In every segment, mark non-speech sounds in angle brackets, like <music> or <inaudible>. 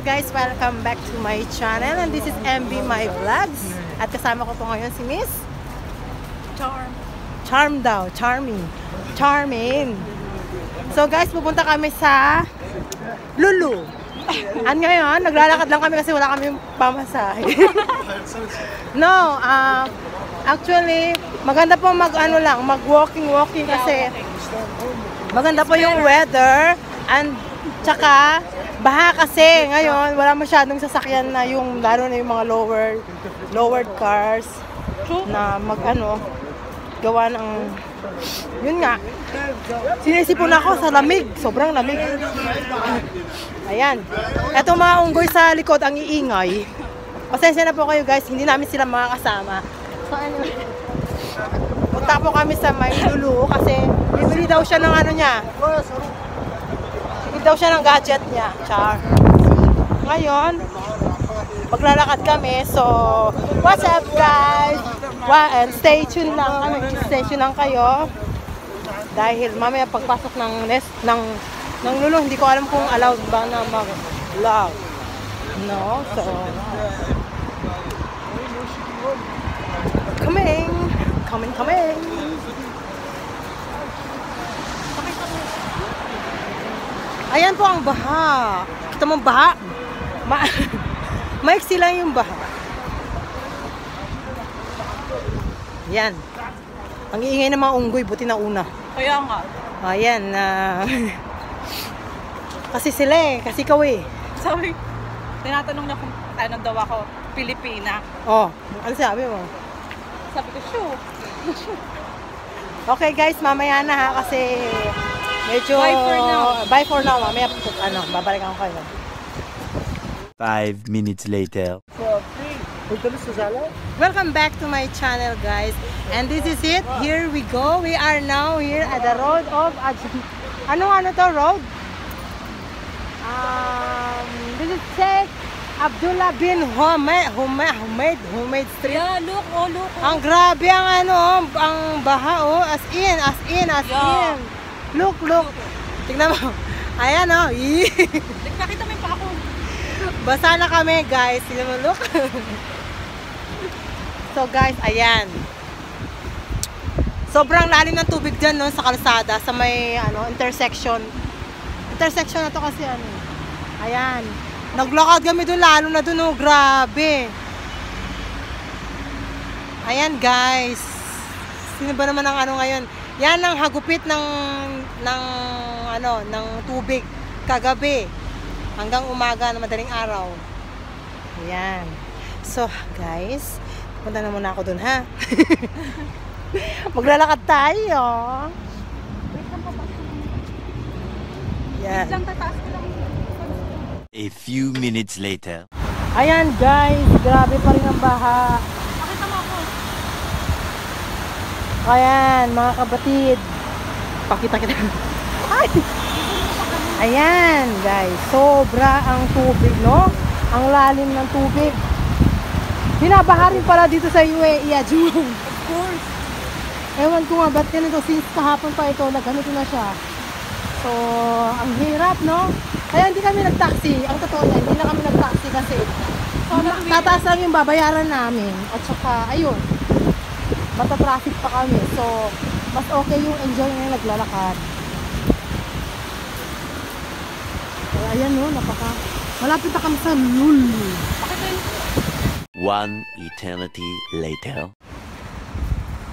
Hello guys, welcome back to my channel and this is MB My Vlogs. At kasama ko po ngayon si Miss Charm. Charm daw, Charming. Charming. So guys, pupunta kami sa Lulu. At ngayon, naglalakad lang kami kasi wala kami pamasahe. <laughs> no, ah, actually, maganda po mag ano lang, mag walking walking kasi maganda po yung weather and tsaka baha kasi ngayon wala masyadong sasakyan na yung lalo na yung mga lower lowered cars na mag ano gawa ng yun nga. Sinisipon ako sa lamig sobrang lamig. Ayan. Eto mga unggoy sa likod ang iingay. Pasensya na po kayo guys. Hindi namin sila makakasama. So anyway punta po kami sa may lulu kasi bibili daw siya ng ano niya bibili daw siya ng gadget niya. Char. Ngayon maglalakad kami. So what's up guys? Wa and stay tuned lang. Kami stay tuned lang kayo. Dahil mamaya pagpasok ng nest ng ng lulu hindi ko alam kung allowed ba na mag vlog no? So coming. Coming coming Ayan po ang baha. Kita mo baha? Ma <laughs> Maiksi lang yung baha. Yan. Ang iingay ng mga unggoy, buti na una. Kaya nga. Ayan, na <laughs> kasi sila eh, kasi ikaw eh. Sabi, tinatanong niya kung ano daw ako, Pilipina. Oh, ano sabi mo? Sabi ko, sure. <laughs> Okay guys, mamaya na ha kasi medyo Bye for now. Bye for now. Mamaya ano, babalikan ko kayo. Five minutes later. Welcome back to my channel guys. And this is it. Here we go. We are now here at the road of Aj- <laughs> Ano ano to road? Um, this is Sheikh Abdullah bin Humaid Humaid Humaid Humaid Street. Yeah, look, oh, look. oh. Ang grabe ang ano, ang baha oh, as in, as in, as Yeah. in. Look, look. Tingnan mo. Ayan oh. <laughs> Nakita mo yung pa ako. Basa na kami, guys. Tingnan mo, look. so, guys, ayan. Sobrang lalim ng tubig dyan, no, sa kalsada, sa may, ano, intersection. Intersection na to kasi, ano. Ayan. Naglakad kami doon, lalo na doon, oh, grabe. Ayan, guys. Sino ba naman ang ano ngayon? Yan ang hagupit ng, ng, ano, ng tubig kagabi hanggang umaga na madaling araw. Ayan. So, guys, punta na muna ako dun, ha? <laughs> Maglalakad tayo. Wait lang pa ba? Yan. Lang tataas ko lang. A few minutes later. Ayan, guys. Grabe pa rin ang baha. Pakita mo ako. Ayan, mga kabatid. Pakita kita. <laughs> Ay! Ayan, guys. Sobra ang tubig, no? Ang lalim ng tubig. Binabaha rin pala dito sa UAE, Ajun. Of course. Ewan ko nga, ba't ganito? Since kahapon pa ito, na ganito na siya. So, ang hirap, no? Kaya hindi kami nag-taxi. Ang totoo niya, hindi na kami nag-taxi kasi so, tataas lang yung babayaran namin. At saka, ayun, matatraffic pa kami. So, mas okay yung enjoy na naglalakad. Kaya ayan, no, napaka... Malapit na kami sa Lulu. One eternity later.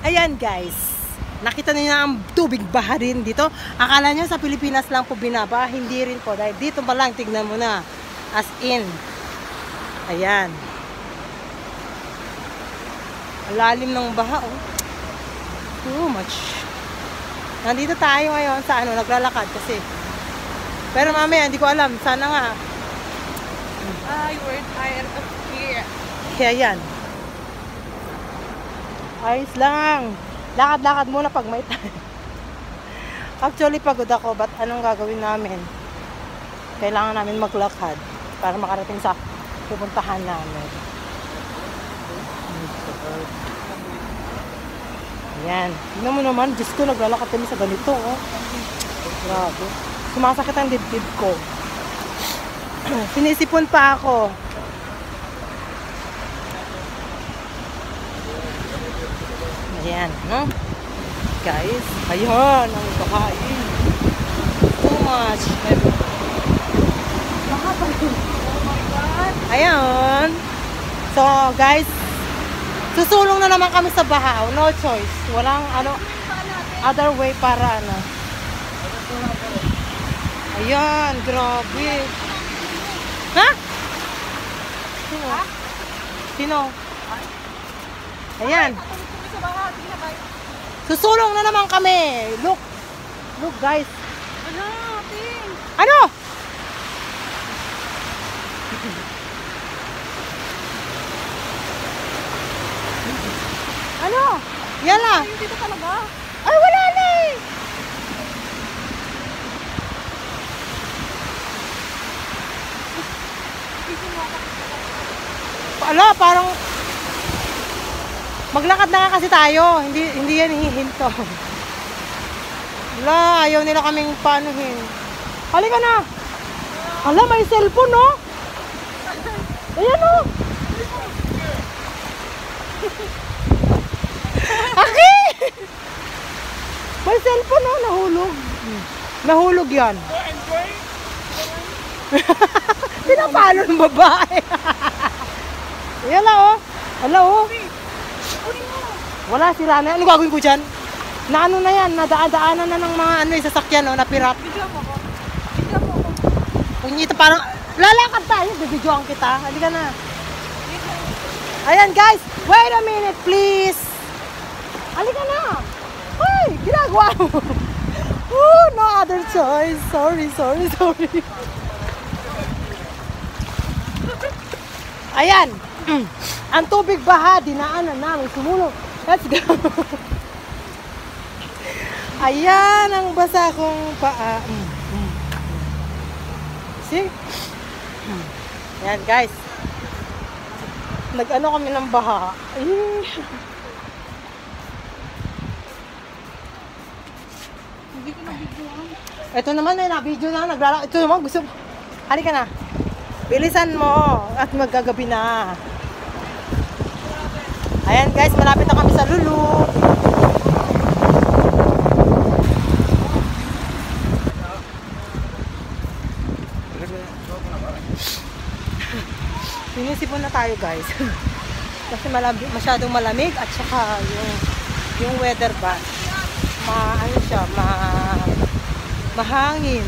Ayan guys, nakita niyo na ang tubig baha rin dito. Akala niyo sa Pilipinas lang po binaba, hindi rin po. Dahil dito pa lang, tignan mo na. As in. Ayan. Ang lalim ng baha, oh. Too much. Nandito tayo ngayon sa ano, naglalakad kasi. Pero mamaya, hindi ko alam. Sana nga. I were tired of here. Kaya yan. Ayos lang. Lakad-lakad muna pag may time. Actually, pagod ako. But anong gagawin namin? Kailangan namin maglakad para makarating sa pupuntahan namin. Ayan. Tingnan mo naman, Diyos ko, naglalakad kami sa ganito, oh. Grabe. Sumasakit ang dibdib ko. <clears throat> Sinisipon pa ako. Ayan, no? Guys, ayan, ang bahain. Too much. Ayan. So, guys, susulong na naman kami sa bahaw. No choice. Walang, ano, other way para, ano. Ayan, grabe. Ha? Sino? Sino? Ayan. Susulong na naman kami. Look. Look, guys. Ano, ting? Ano? ano? Yan na. Ayun dito talaga. Ay, wala na eh. Ala, parang maglakad na nga kasi tayo. Hindi hindi yan hihinto. Wala, ayaw nila kaming panuhin. Halika na. Ala, may cellphone, no? Ayan, no? <laughs> May cellphone, no? Nahulog. Nahulog yan. <laughs> Pinapalo ng babae. <laughs> Ayan na, oh. Ala, oh. Wala, sira na. Ano gagawin ko dyan? Na ano na yan, nadaan-daanan na ng mga ano, yung sasakyan, oh, na pirat. Bigyan mo ko. Bigyan mo ko. Punyita, parang lalakad tayo. Bibidyoan kita. Halika na. Ayan, guys. Wait a minute, please. Halika na. Ay, ginagawa mo. Oh, no other choice. Sorry, sorry, sorry. Ayan. Ang tubig baha, dinaanan namin. Sumulong. Let's go. Ayan ang basa kong paa. See? Yan guys. Nag-ano kami ng baha. Ay. Hindi ko nabigyan. Ito naman ay na-video na. Naglala. Ito naman gusto mo. Halika na. Bilisan mo. At magagabi na. Ayan guys, malapit na kami sa Lulu. Sinisipon na tayo guys. <laughs> Kasi malamig, masyadong malamig at saka yung yung weather ba ma ano siya, ma mahangin.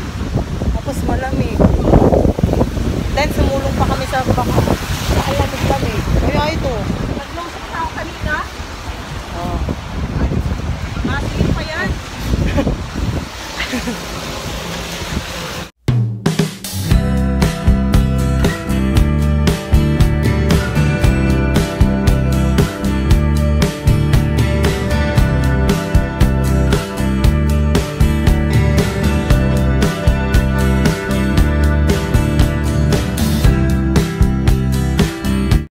Tapos malamig.